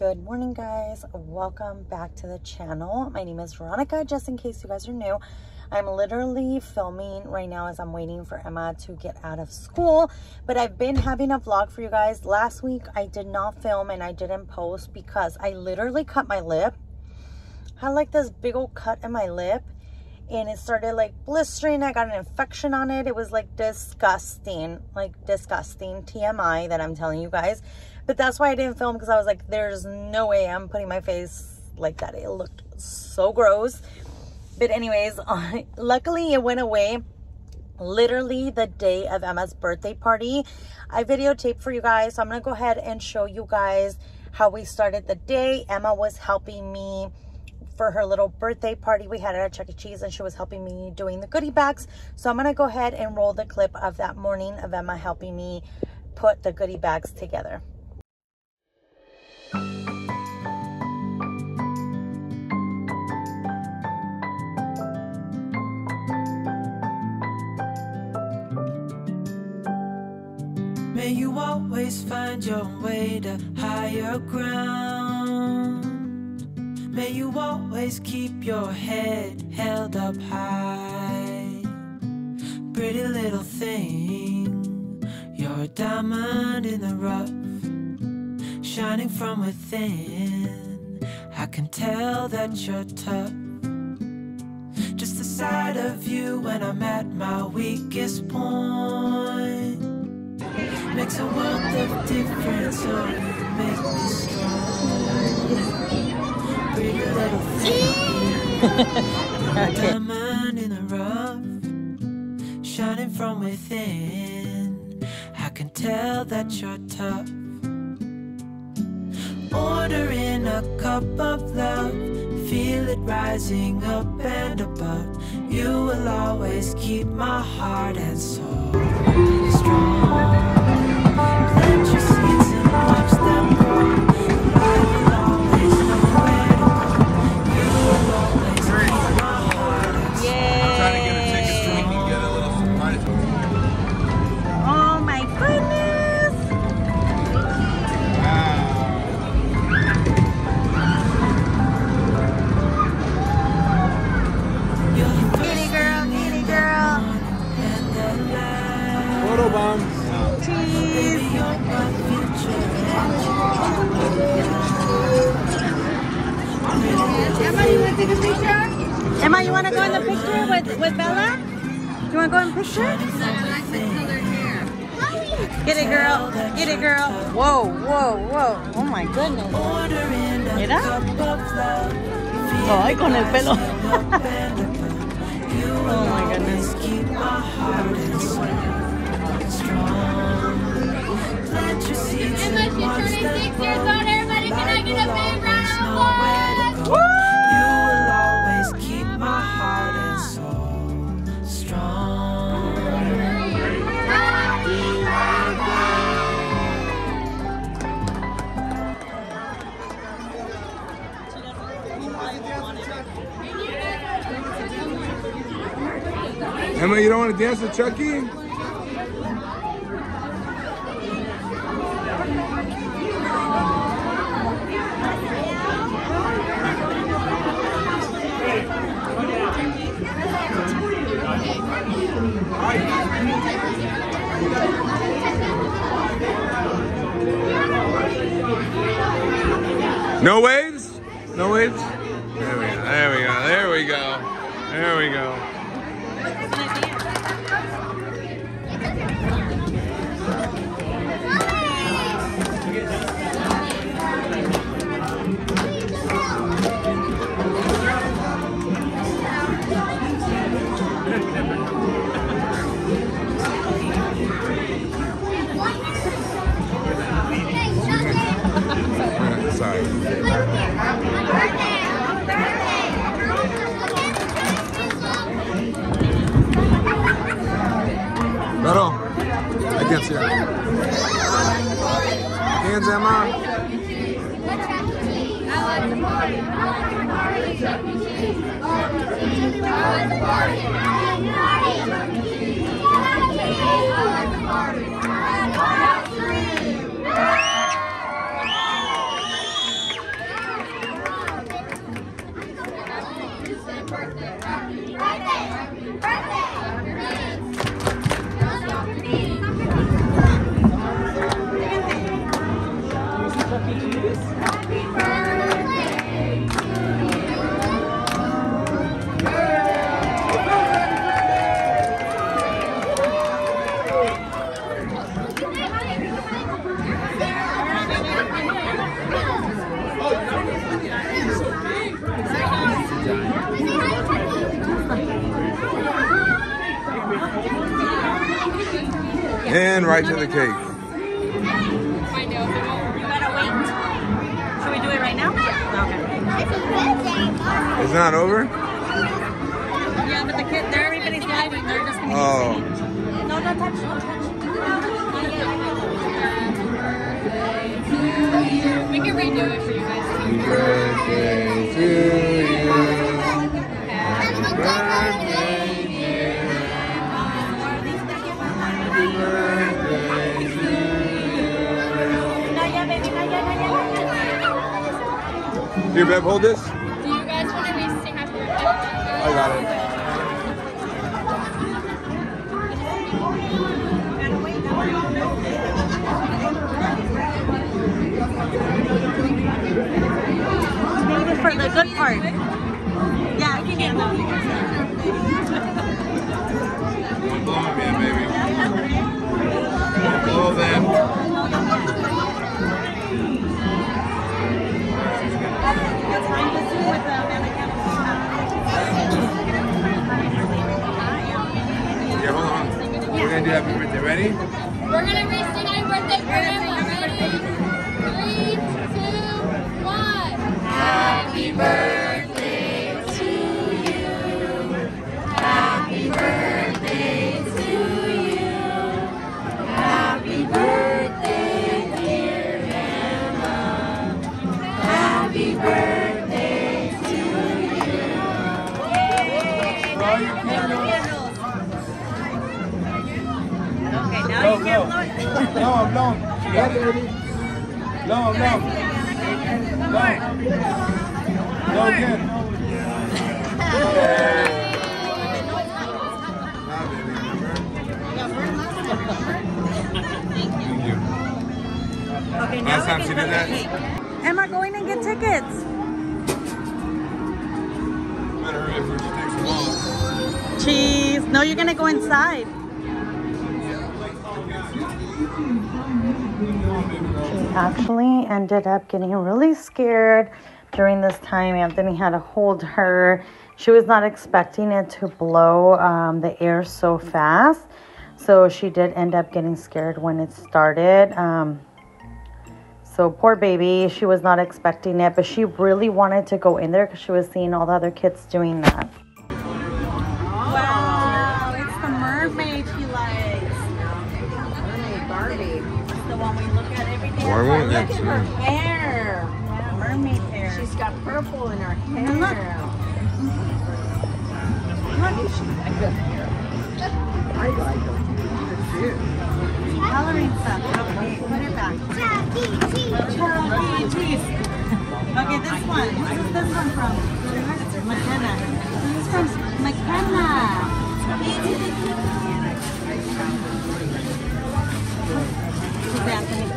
Good morning, guys. Welcome back to the channel. My name is Veronica, just in case you guys are new. I'm literally filming right now as I'm waiting for Emma to get out of school. But I've been having a vlog for you guys. Last week, I did not film and I didn't post because I literally cut my lip. I had like this big old cut in my lip and it started like blistering. I got an infection on it. It was like disgusting, like disgusting TMI that I'm telling you guys. But that's why I didn't film because I was like, there's no way I'm putting my face like that. It looked so gross. But anyways, luckily it went away literally the day of Emma's birthday party. I videotaped for you guys. So I'm going to go ahead and show you guys how we started the day. Emma was helping me for her little birthday party we had it at Chuck E. Cheese and she was helping me doing the goodie bags. So I'm going to go ahead and roll the clip of that morning of Emma helping me put the goodie bags together. May you always find your way to higher ground. May you always keep your head held up high. Pretty little thing, you're a diamond in the rough, shining from within. I can tell that you're tough. Just the sight of you when I'm at my weakest point makes a world of difference. So you make me strong. Pretty little thing, diamond in the rough, shining from within. I can tell that you're tough. Ordering a cup of love, feel it rising up and above. You will always keep my heart and soul strong. Take a picture? Emma, you want to go in the picture with, with Bella? You want to go in picture? I. Get it, girl. Get it, girl. Whoa, whoa, whoa. Oh my goodness. Mira. Ay, con el pelo. Oh my goodness. Emma, she's turning six years old. Emma, you don't want to dance with Chucky? No waves? the party. I'm the party. Chuck E. I'm the party. I'm the party. And right to the cake. You gotta wait. Should we do it right now? Okay. It's not over? Yeah, but the kid, they're everybody's lighting. They're just gonna Oh. No, don't touch, don't touch. We can redo it for you guys. Happy birthday to Here, Bev, hold this. Do you guys want to sing happy birthday? I got it. Made it for the good part. Gonna do happy birthday. Ready? We're gonna be singing birthday for Emma. Ready? Three, two, one. Happy birthday Blow 'em. Blow again. Thank you. Okay, Last time we she can did that? cake. Emma, go in and get tickets. Better hurry before she takes them off. Cheese. No, you're gonna go inside. She actually ended up getting really scared during this time. Anthony had to hold her. She was not expecting it to blow um, the air so fast. So she did end up getting scared when it started. Um, so poor baby, she was not expecting it, but she really wanted to go in there because she was seeing all the other kids doing that. Why won't Look it, at too? her hair. Yeah, mermaid hair. She's got purple in her hair. Coloring stuff. Okay, put it back. Chucky cheese. Okay, this one. What is this one from? McKenna. This is from McKenna. Who's Anthony?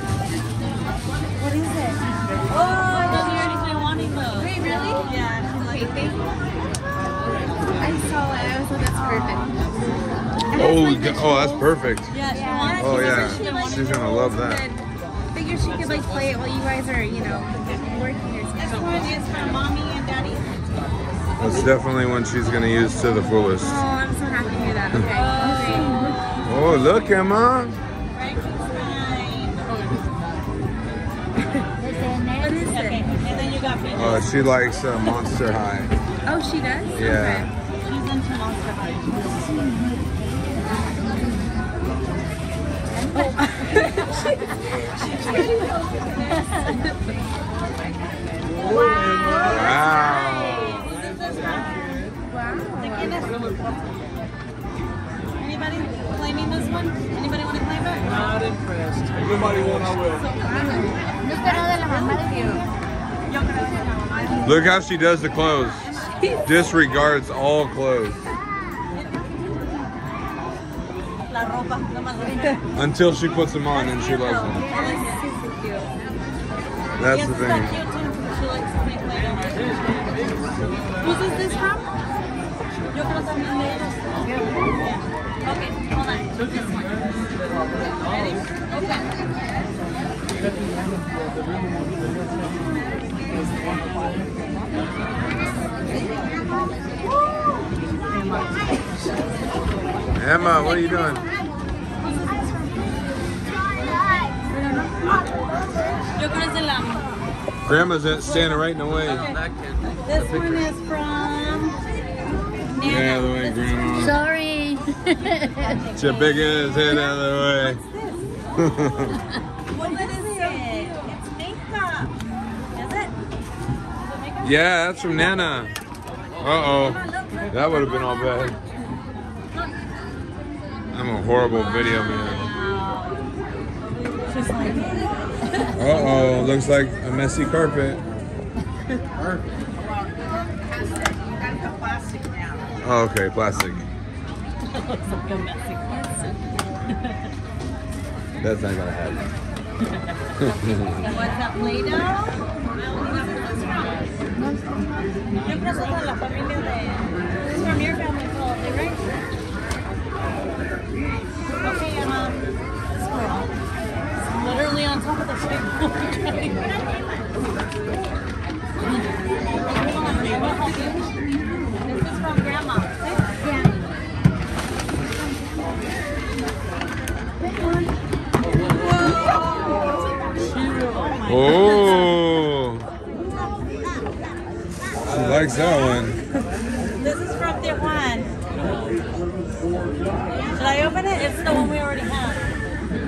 Oh, oh, that's perfect. Yeah, she wants Oh yeah, she wants she's gonna love that. Figure she could like play it while you guys are, you know, working or This something. one is from mommy and daddy. That's definitely one she's gonna use to the fullest. Oh, I'm so happy to hear that. Okay. Oh, look, Emma. Frankenstein. What is Okay, it? and then you. Uh, she likes uh, Monster High. Oh, she does? Yeah. She's into Monster High. Wow. Wow. Anybody claiming this one? Anybody want to claim it? Not impressed. Everybody wants I will. Look how she does the clothes. Disregards all clothes La ropa, nomás la until she puts them on and she loves them. That's the thing. Whose is this from? Okay, hold on. This one. Ready? Okay. Emma, what are you doing? Yo creo es de la. Grandma's at- standing right in the way. This one is from. Get out the way, Grandma. Sorry. Get your big ass head out of the way. What is it? It's makeup. Is it? yeah, that's from Nana. Uh oh. That would have been all bad. I'm a horrible video man. Uh oh, looks like a messy carpet. Oh, okay, plastic. That's not gonna happen. What's that Play-Doh? From your family, probably, right?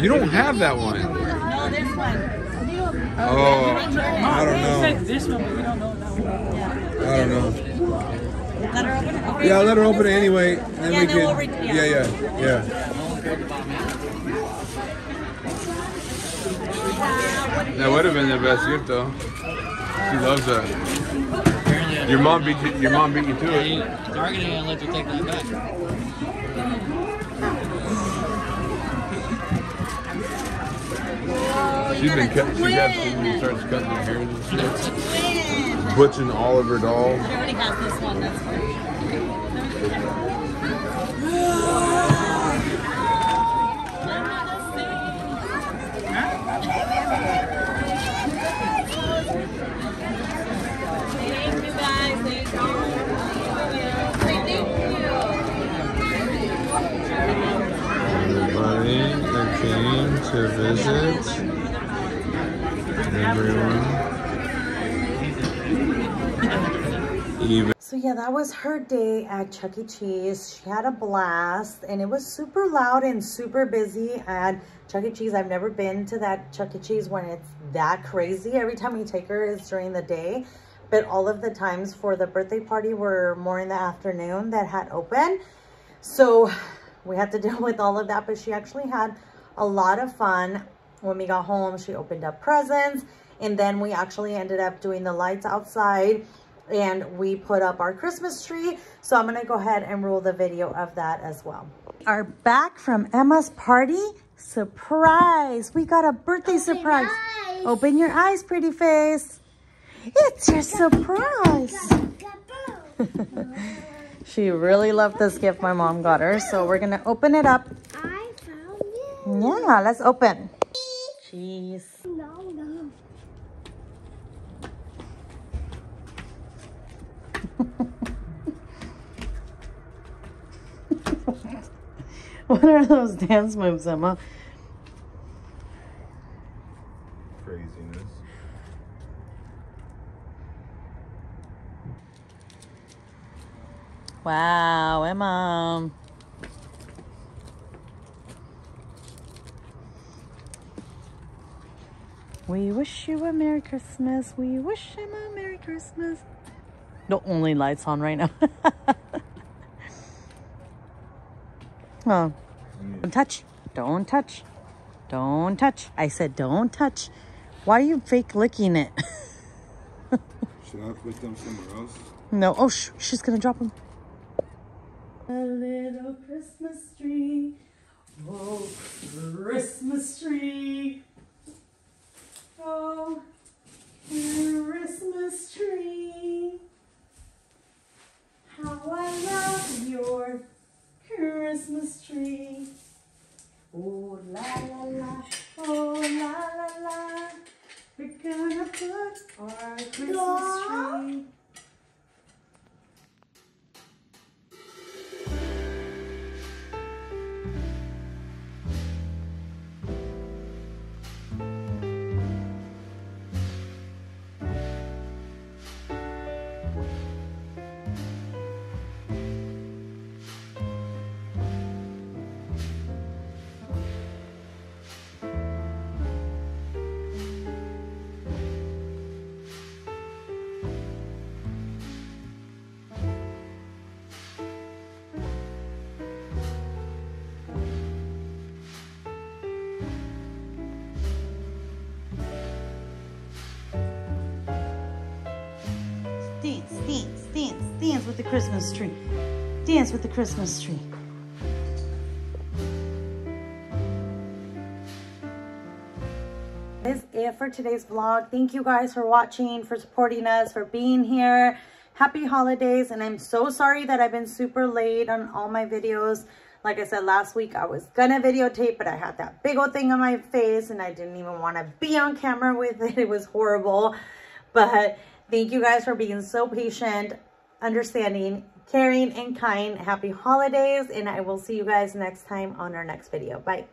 You don't have that one. No, this one. Oh, I don't know. This one, but we don't know that one. Yeah. I don't know. Let her open it. Okay. Yeah, let her open it anyway. And Yeah, we then can. we'll re- yeah. yeah, yeah, yeah. That would have been the best gift though. She loves that. Your mom beat you, your mom beat you to it. Target ain't gonna let you take that back. She's been cut, she absolutely starts cutting her hair and stuff. Butching all of her dolls. She already has this one. That's great. Thank you guys. Thank you. Thank Everybody came to visit. Everyone. So yeah, that was her day at Chuck E. Cheese. She had a blast and it was super loud and super busy at Chuck E. Cheese. I've never been to that Chuck E. Cheese when it's that crazy. Every time we take her is during the day. But all of the times for the birthday party were more in the afternoon that had open. So we had to deal with all of that, but she actually had a lot of fun. When we got home, she opened up presents and then we actually ended up doing the lights outside and we put up our Christmas tree. So I'm gonna go ahead and roll the video of that as well. Are back from Emma's party. Surprise! We got a birthday surprise. eyes. Open your eyes, pretty face. It's your surprise. she really loved this gift my mom got her. So we're gonna open it up. I found it. Yeah, let's open. Cheese. No, no. What are those dance moves, Emma? Craziness. Wow, Emma. We wish you a Merry Christmas. We wish him a Merry Christmas. The only lights on right now. oh. Don't touch. Don't touch. Don't touch. I said don't touch. Why are you fake licking it? Should I put them somewhere else? No. Oh, sh she's gonna drop them. A little Christmas tree. Oh, Christmas tree. Oh, Christmas tree. How I love your with the Christmas tree. Dance with the Christmas tree. That is it for today's vlog. Thank you guys for watching, for supporting us, for being here. Happy holidays. And I'm so sorry that I've been super late on all my videos. Like I said last week, I was gonna videotape, but I had that big old thing on my face and I didn't even want to be on camera with it. It was horrible. But thank you guys for being so patient, understanding, caring, and kind. Happy holidays. And I will see you guys next time on our next video. Bye.